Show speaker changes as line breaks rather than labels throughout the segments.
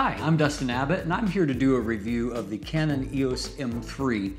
Hi, I'm Dustin Abbott, and I'm here to do a review of the Canon EOS M3.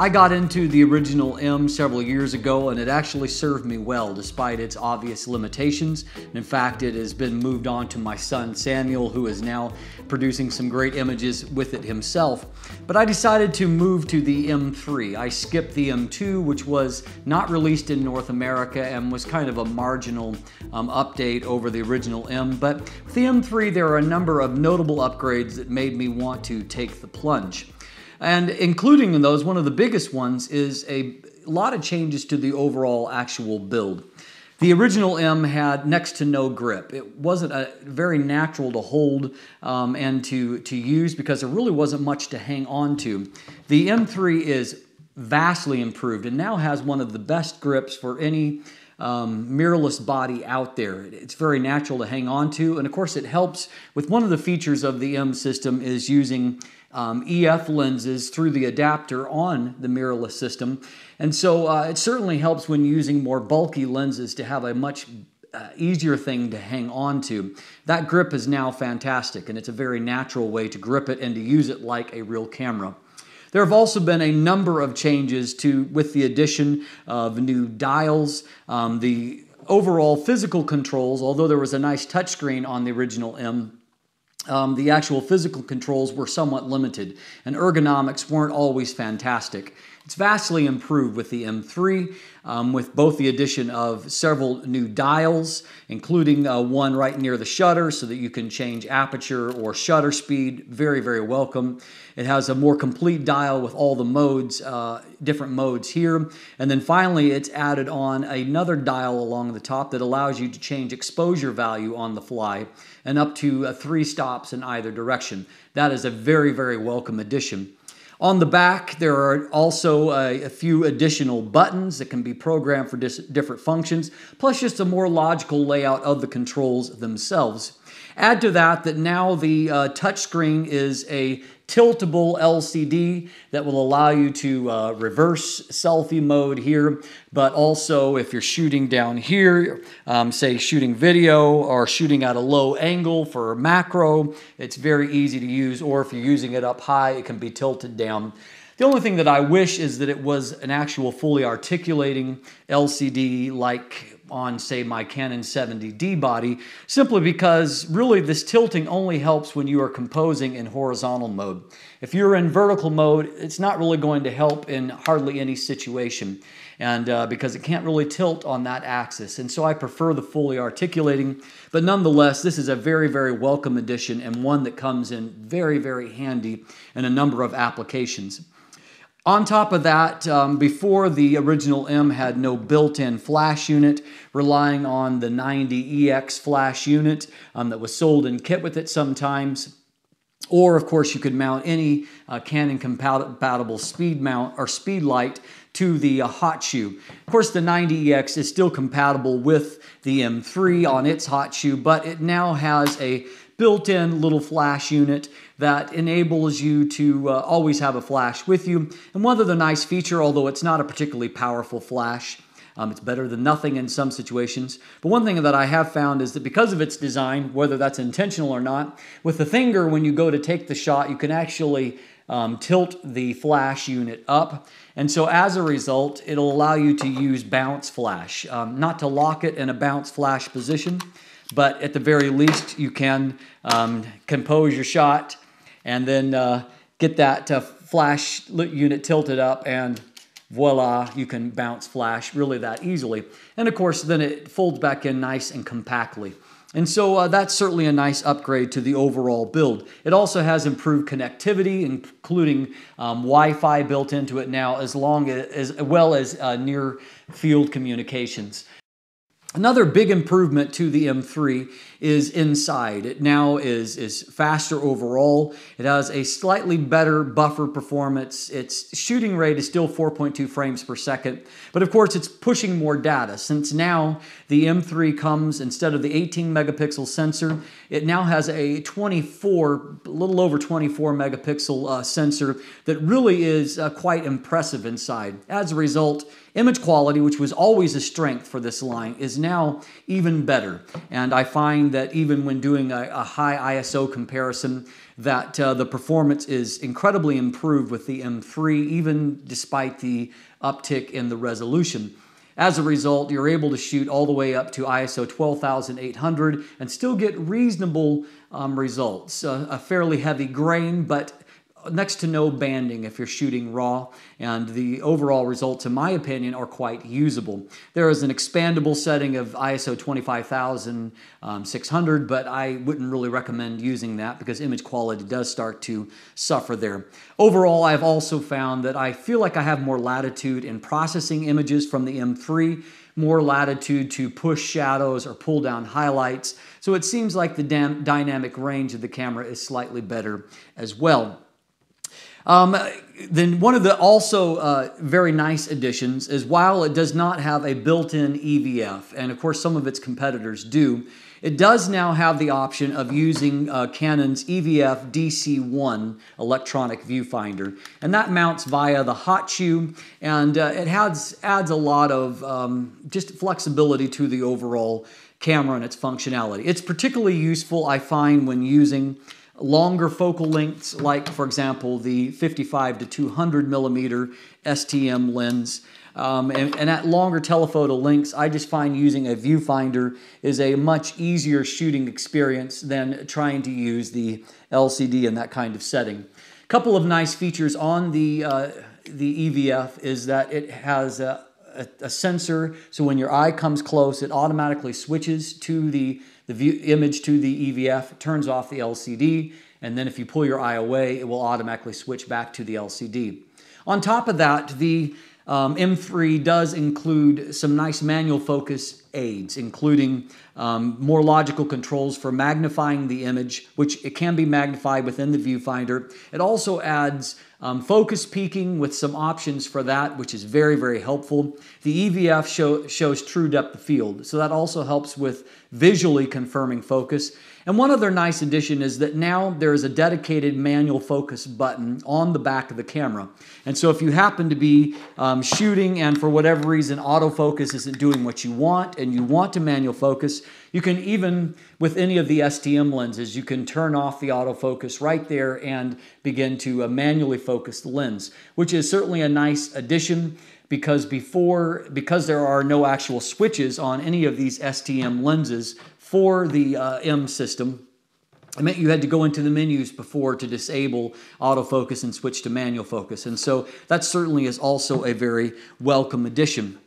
I got into the original M several years ago and it actually served me well despite its obvious limitations. In fact, it has been moved on to my son Samuel who is now producing some great images with it himself. But I decided to move to the M3. I skipped the M2 which was not released in North America and was kind of a marginal um, update over the original M. But with the M3 there are a number of notable upgrades that made me want to take the plunge. And including in those, one of the biggest ones is a lot of changes to the overall actual build. The original M had next to no grip. It wasn't a, very natural to hold um, and to, to use because there really wasn't much to hang on to. The M3 is vastly improved and now has one of the best grips for any um, mirrorless body out there. It's very natural to hang on to and of course it helps with one of the features of the M system is using um, EF lenses through the adapter on the mirrorless system. And so uh, it certainly helps when using more bulky lenses to have a much uh, easier thing to hang on to. That grip is now fantastic and it's a very natural way to grip it and to use it like a real camera. There have also been a number of changes to with the addition of new dials, um, the overall physical controls, although there was a nice touchscreen on the original M, um, the actual physical controls were somewhat limited, and ergonomics weren't always fantastic. It's vastly improved with the M3, um, with both the addition of several new dials, including uh, one right near the shutter so that you can change aperture or shutter speed. Very, very welcome. It has a more complete dial with all the modes, uh, different modes here. And then finally, it's added on another dial along the top that allows you to change exposure value on the fly and up to uh, three stops in either direction. That is a very, very welcome addition. On the back, there are also a, a few additional buttons that can be programmed for different functions, plus just a more logical layout of the controls themselves. Add to that that now the uh, touchscreen is a tiltable LCD that will allow you to uh, reverse selfie mode here, but also if you're shooting down here, um, say shooting video or shooting at a low angle for macro, it's very easy to use, or if you're using it up high, it can be tilted down. The only thing that I wish is that it was an actual fully articulating LCD like on, say, my Canon 70D body, simply because really this tilting only helps when you are composing in horizontal mode. If you're in vertical mode, it's not really going to help in hardly any situation and uh, because it can't really tilt on that axis. And so I prefer the fully articulating, but nonetheless, this is a very, very welcome addition and one that comes in very, very handy in a number of applications. On top of that, um, before the original M had no built-in flash unit, relying on the 90EX flash unit um, that was sold in kit with it sometimes. Or, of course, you could mount any uh, Canon compatible speed mount or speed light to the uh, hot shoe. Of course, the 90EX is still compatible with the M3 on its hot shoe, but it now has a built-in little flash unit that enables you to uh, always have a flash with you. And one other nice feature, although it's not a particularly powerful flash, um, it's better than nothing in some situations. But one thing that I have found is that because of its design, whether that's intentional or not, with the finger, when you go to take the shot, you can actually um, tilt the flash unit up. And so as a result, it'll allow you to use bounce flash, um, not to lock it in a bounce flash position, but at the very least, you can um, compose your shot and then uh, get that uh, flash unit tilted up and voila, you can bounce flash really that easily. And of course, then it folds back in nice and compactly. And so uh, that's certainly a nice upgrade to the overall build. It also has improved connectivity, including um, Wi-Fi built into it now, as long as, as well as uh, near field communications. Another big improvement to the M3 is inside. It now is, is faster overall. It has a slightly better buffer performance. Its shooting rate is still 4.2 frames per second, but of course it's pushing more data. Since now the M3 comes, instead of the 18 megapixel sensor, it now has a 24, a little over 24 megapixel uh, sensor that really is uh, quite impressive inside. As a result, Image quality, which was always a strength for this line, is now even better. And I find that even when doing a, a high ISO comparison, that uh, the performance is incredibly improved with the M3, even despite the uptick in the resolution. As a result, you're able to shoot all the way up to ISO 12800 and still get reasonable um, results. Uh, a fairly heavy grain, but next to no banding if you're shooting raw, and the overall results, in my opinion, are quite usable. There is an expandable setting of ISO 25600, um, but I wouldn't really recommend using that because image quality does start to suffer there. Overall, I've also found that I feel like I have more latitude in processing images from the M3 more latitude to push shadows or pull down highlights. So it seems like the dynamic range of the camera is slightly better as well. Um, then one of the also uh, very nice additions is while it does not have a built-in EVF, and of course some of its competitors do, it does now have the option of using uh, Canon's EVF DC1 electronic viewfinder, and that mounts via the hot shoe, and uh, it adds, adds a lot of um, just flexibility to the overall camera and its functionality. It's particularly useful, I find, when using longer focal lengths, like, for example, the 55 to 200 millimeter STM lens. Um, and, and, at longer telephoto lengths, I just find using a viewfinder is a much easier shooting experience than trying to use the LCD in that kind of setting. A couple of nice features on the, uh, the EVF is that it has a, a, a sensor, so when your eye comes close, it automatically switches to the the view, image to the EVF, turns off the LCD, and then if you pull your eye away, it will automatically switch back to the LCD. On top of that, the um, M3 does include some nice manual focus aids, including um, more logical controls for magnifying the image, which it can be magnified within the viewfinder. It also adds um, focus peaking with some options for that, which is very, very helpful. The EVF show, shows true depth of field, so that also helps with visually confirming focus. And one other nice addition is that now there is a dedicated manual focus button on the back of the camera. And so if you happen to be um, shooting and for whatever reason autofocus isn't doing what you want and you want to manual focus, you can even, with any of the STM lenses, you can turn off the autofocus right there and begin to uh, manually focus the lens, which is certainly a nice addition because before because there are no actual switches on any of these STM lenses for the uh, M system, it meant you had to go into the menus before to disable autofocus and switch to manual focus. And so that certainly is also a very welcome addition.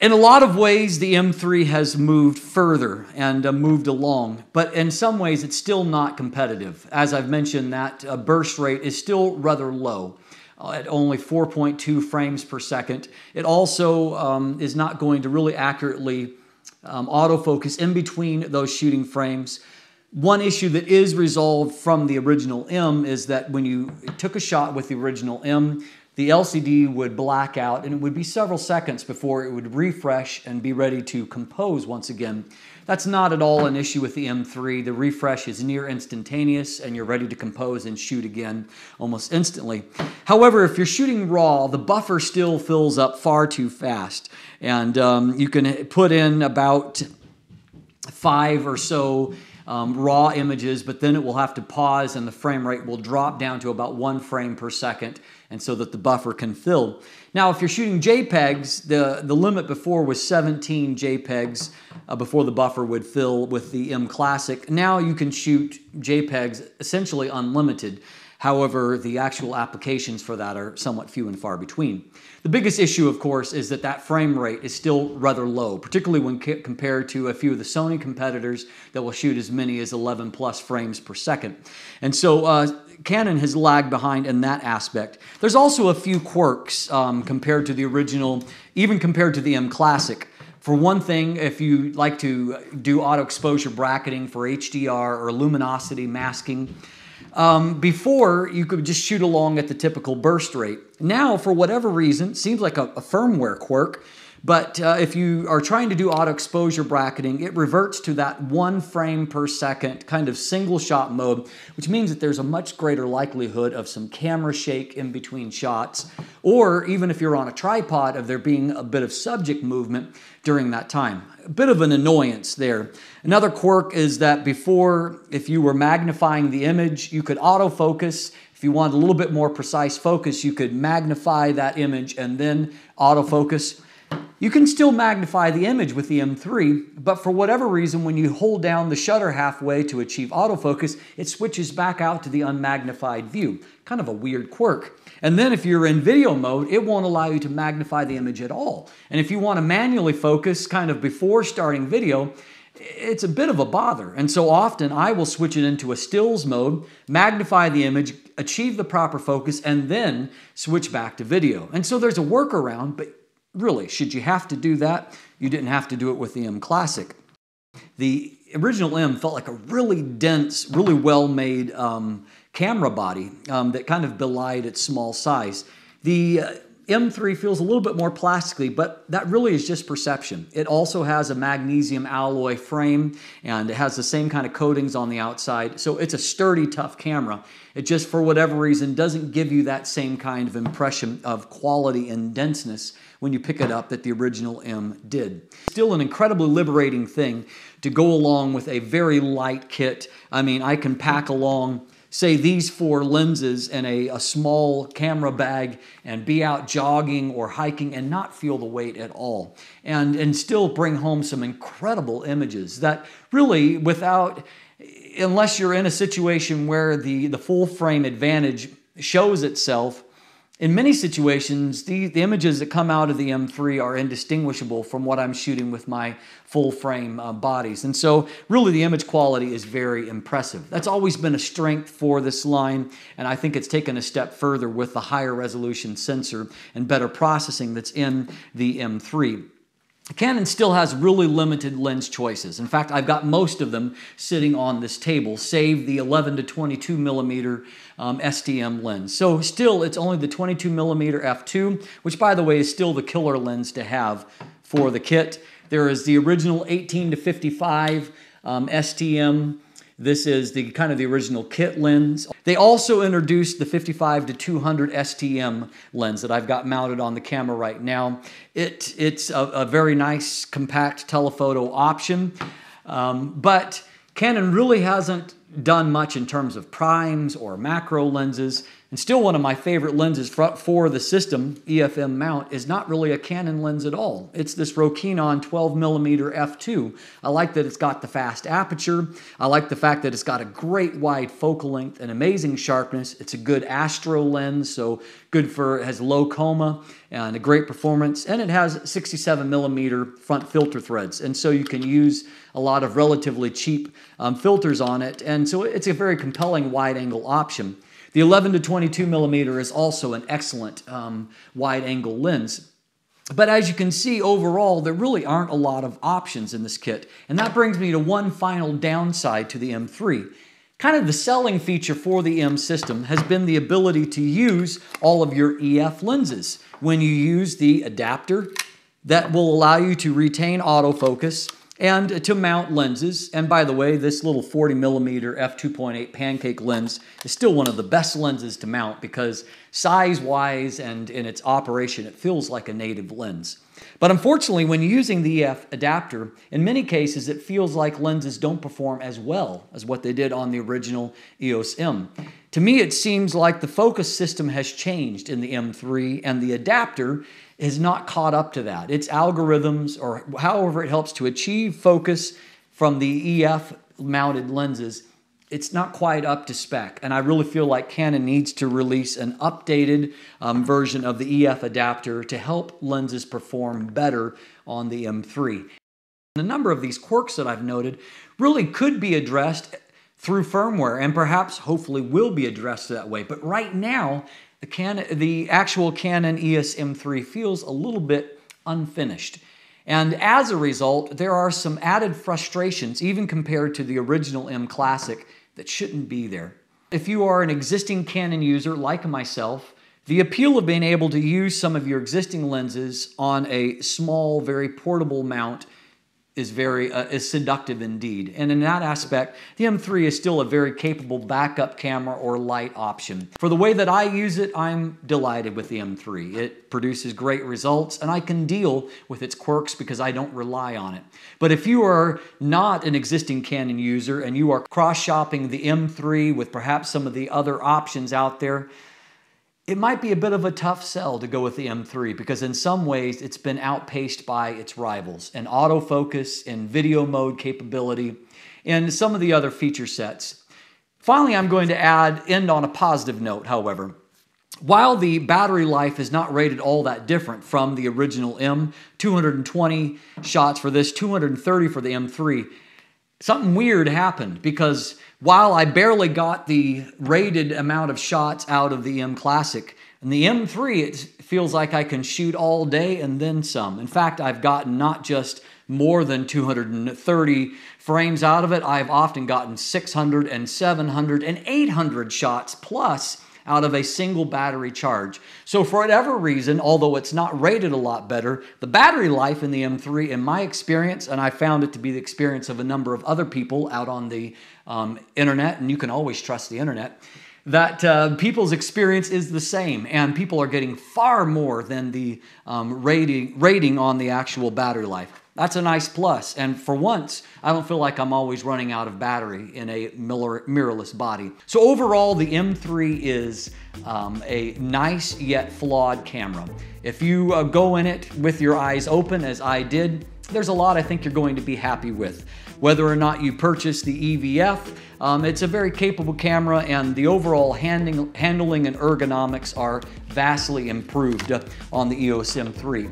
In a lot of ways, the M3 has moved further and uh, moved along, but in some ways, it's still not competitive. As I've mentioned, that uh, burst rate is still rather low uh, at only 4.2 frames per second. It also um, is not going to really accurately um, autofocus in between those shooting frames. One issue that is resolved from the original M is that when you took a shot with the original M, the LCD would black out and it would be several seconds before it would refresh and be ready to compose once again. That's not at all an issue with the M3. The refresh is near instantaneous and you're ready to compose and shoot again almost instantly. However, if you're shooting raw, the buffer still fills up far too fast. And um, you can put in about five or so um, raw images, but then it will have to pause and the frame rate will drop down to about one frame per second and so that the buffer can fill. Now, if you're shooting JPEGs, the, the limit before was 17 JPEGs uh, before the buffer would fill with the M Classic. Now you can shoot JPEGs essentially unlimited. However, the actual applications for that are somewhat few and far between. The biggest issue, of course, is that that frame rate is still rather low, particularly when compared to a few of the Sony competitors that will shoot as many as 11 plus frames per second. And so uh, Canon has lagged behind in that aspect. There's also a few quirks um, compared to the original, even compared to the M Classic. For one thing, if you like to do auto exposure bracketing for HDR or luminosity masking, um, before you could just shoot along at the typical burst rate. Now, for whatever reason, seems like a, a firmware quirk, but uh, if you are trying to do auto exposure bracketing, it reverts to that one frame per second kind of single shot mode, which means that there's a much greater likelihood of some camera shake in between shots, or even if you're on a tripod, of there being a bit of subject movement during that time. A bit of an annoyance there. Another quirk is that before, if you were magnifying the image, you could autofocus. If you wanted a little bit more precise focus, you could magnify that image and then autofocus. You can still magnify the image with the M3, but for whatever reason, when you hold down the shutter halfway to achieve autofocus, it switches back out to the unmagnified view. Kind of a weird quirk. And then if you're in video mode, it won't allow you to magnify the image at all. And if you want to manually focus kind of before starting video, it's a bit of a bother. And so often I will switch it into a stills mode, magnify the image, achieve the proper focus, and then switch back to video. And so there's a workaround, but Really, should you have to do that, you didn't have to do it with the M Classic. The original M felt like a really dense, really well made um, camera body um, that kind of belied its small size. The uh, M3 feels a little bit more plastically, but that really is just perception. It also has a magnesium alloy frame and it has the same kind of coatings on the outside. So it's a sturdy, tough camera. It just, for whatever reason, doesn't give you that same kind of impression of quality and denseness when you pick it up that the original M did. Still an incredibly liberating thing to go along with a very light kit. I mean, I can pack along say these four lenses in a, a small camera bag and be out jogging or hiking and not feel the weight at all. And, and still bring home some incredible images that really without unless you're in a situation where the, the full frame advantage shows itself in many situations, the, the images that come out of the M3 are indistinguishable from what I'm shooting with my full frame uh, bodies. And so, really, the image quality is very impressive. That's always been a strength for this line, and I think it's taken a step further with the higher resolution sensor and better processing that's in the M3. Canon still has really limited lens choices. In fact, I've got most of them sitting on this table, save the 11 to 22 millimeter um, STM lens. So still, it's only the 22 millimeter f2, which by the way is still the killer lens to have for the kit. There is the original 18 to 55 um, STM this is the kind of the original kit lens. They also introduced the 55 to 200 STM lens that I've got mounted on the camera right now. It, it's a, a very nice compact telephoto option, um, but Canon really hasn't done much in terms of primes or macro lenses. And still one of my favorite lenses for the system, EF-M mount, is not really a Canon lens at all. It's this Rokinon 12mm f2. I like that it's got the fast aperture. I like the fact that it's got a great wide focal length and amazing sharpness. It's a good astro lens, so good for, it has low coma and a great performance. And it has 67mm front filter threads. And so you can use a lot of relatively cheap um, filters on it. And so it's a very compelling wide angle option. The 11 to 22 millimeter is also an excellent um, wide angle lens. But as you can see overall, there really aren't a lot of options in this kit. And that brings me to one final downside to the M3. Kind of the selling feature for the M system has been the ability to use all of your EF lenses. When you use the adapter, that will allow you to retain autofocus and to mount lenses. And by the way, this little 40 millimeter f2.8 pancake lens is still one of the best lenses to mount because size-wise and in its operation, it feels like a native lens. But unfortunately, when using the EF adapter, in many cases, it feels like lenses don't perform as well as what they did on the original EOS M. To me, it seems like the focus system has changed in the M3 and the adapter is not caught up to that. Its algorithms, or however it helps to achieve focus from the EF mounted lenses, it's not quite up to spec. And I really feel like Canon needs to release an updated um, version of the EF adapter to help lenses perform better on the M3. A number of these quirks that I've noted really could be addressed through firmware and perhaps hopefully will be addressed that way. But right now, the, Canon, the actual Canon EOS M3 feels a little bit unfinished. And as a result, there are some added frustrations, even compared to the original M Classic, that shouldn't be there. If you are an existing Canon user like myself, the appeal of being able to use some of your existing lenses on a small, very portable mount is very uh, is seductive indeed. And in that aspect, the M3 is still a very capable backup camera or light option. For the way that I use it, I'm delighted with the M3. It produces great results and I can deal with its quirks because I don't rely on it. But if you are not an existing Canon user and you are cross-shopping the M3 with perhaps some of the other options out there, it might be a bit of a tough sell to go with the M3 because in some ways it's been outpaced by its rivals in autofocus, in video mode capability, and some of the other feature sets. Finally, I'm going to add, end on a positive note, however. While the battery life is not rated all that different from the original M, 220 shots for this, 230 for the M3, something weird happened because while I barely got the rated amount of shots out of the M Classic, in the M3, it feels like I can shoot all day and then some. In fact, I've gotten not just more than 230 frames out of it, I've often gotten 600 and 700 and 800 shots plus out of a single battery charge. So for whatever reason, although it's not rated a lot better, the battery life in the M3, in my experience, and I found it to be the experience of a number of other people out on the um, internet, and you can always trust the internet, that uh, people's experience is the same, and people are getting far more than the um, rating, rating on the actual battery life. That's a nice plus. And for once, I don't feel like I'm always running out of battery in a mirrorless body. So overall, the M3 is um, a nice yet flawed camera. If you uh, go in it with your eyes open, as I did, there's a lot I think you're going to be happy with. Whether or not you purchase the EVF, um, it's a very capable camera and the overall handling, handling and ergonomics are vastly improved on the EOS M3.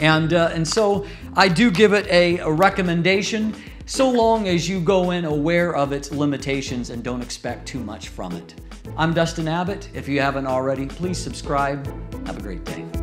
And, uh, and so I do give it a, a recommendation so long as you go in aware of its limitations and don't expect too much from it. I'm Dustin Abbott. If you haven't already, please subscribe. Have a great day.